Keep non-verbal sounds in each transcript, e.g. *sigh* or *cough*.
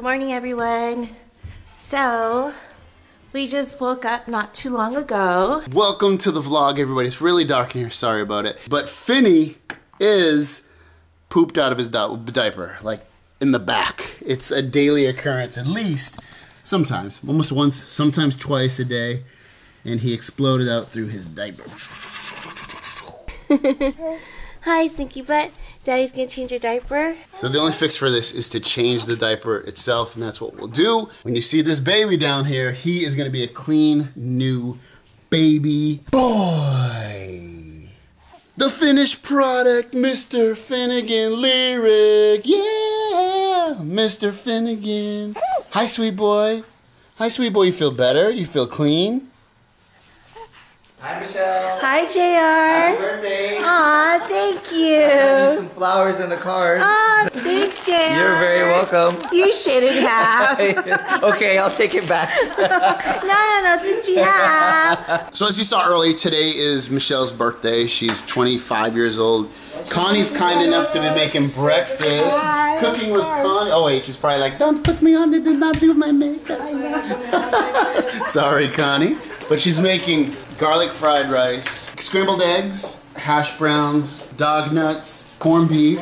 Good morning, everyone. So, we just woke up not too long ago. Welcome to the vlog, everybody. It's really dark in here. Sorry about it. But Finny is pooped out of his di diaper, like in the back. It's a daily occurrence, at least sometimes, almost once, sometimes twice a day. And he exploded out through his diaper. *laughs* Hi, Stinky Butt. Daddy's gonna change your diaper. So the only fix for this is to change the diaper itself, and that's what we'll do. When you see this baby down here, he is gonna be a clean, new baby boy. The finished product, Mr. Finnegan Lyric, yeah, Mr. Finnegan. Hi, sweet boy. Hi, sweet boy. You feel better? You feel clean? Hi, Michelle. Hi, JR. Happy birthday. Aw, thank I got you you. some flowers in the card. Aw, thanks, JR. You're very welcome. You shouldn't have. *laughs* okay, I'll take it back. *laughs* no, no, no, since you have. So as you saw earlier, today is Michelle's birthday. She's 25 years old. Connie's kind enough to be making breakfast, cooking with Connie. Oh wait, she's probably like, don't put me on, they did not do my makeup. *laughs* Sorry, Connie. But she's making garlic fried rice, scrambled eggs, hash browns, dog nuts, corned beef.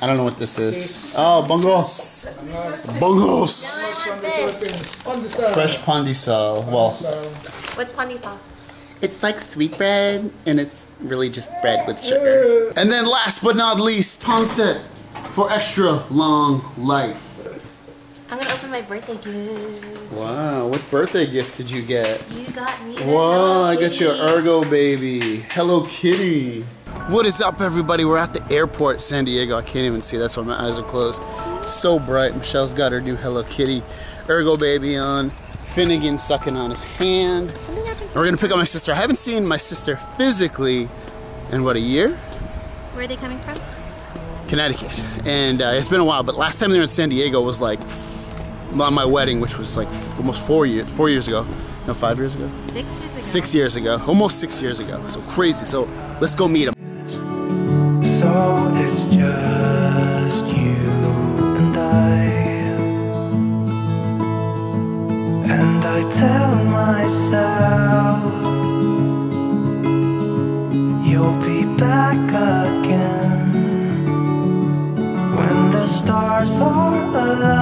I don't know what this is. Oh, bangus. Bangus. Fresh pandesal. Well, What's pandesal? It's like sweet bread, and it's really just bread with sugar. And then last but not least, pancit for extra long life. I'm gonna open my birthday gift. Wow, what birthday gift did you get? You got me. Hello I got you an Ergobaby. Hello Kitty. What is up, everybody? We're at the airport, San Diego. I can't even see. That's why my eyes are closed. It's so bright. Michelle's got her new Hello Kitty Ergobaby on. Finnegan sucking on his hand. We're gonna pick up my sister. I haven't seen my sister physically in what a year? Where are they coming from? Connecticut. And uh, it's been a while, but last time they were in San Diego was like on my wedding, which was like f- almost four years, four years ago. No, five years ago. Six years ago. Six years ago, almost six years ago. So crazy. So let's go meet him. So it's just you and I. And I tell myself you'll be back again. When the stars are aligned,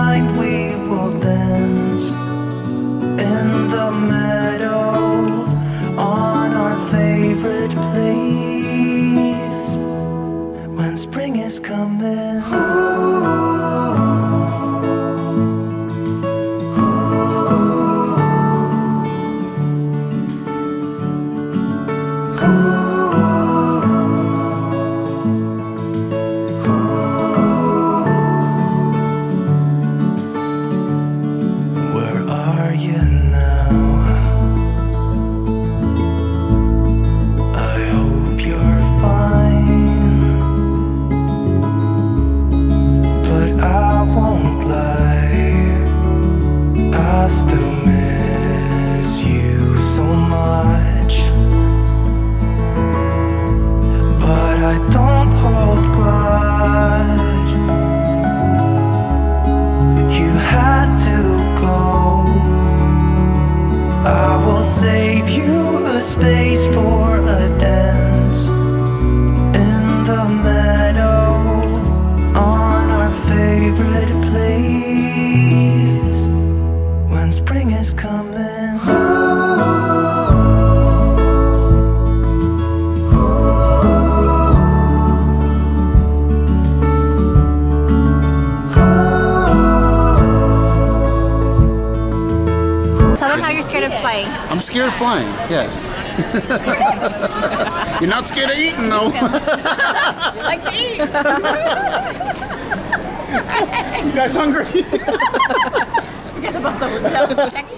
Them how you're scared of flying. I'm scared of flying. Yes. *laughs* You're not scared of eating though. *laughs* like to eat. you guys hungry? *laughs* Forget about the hotel. Check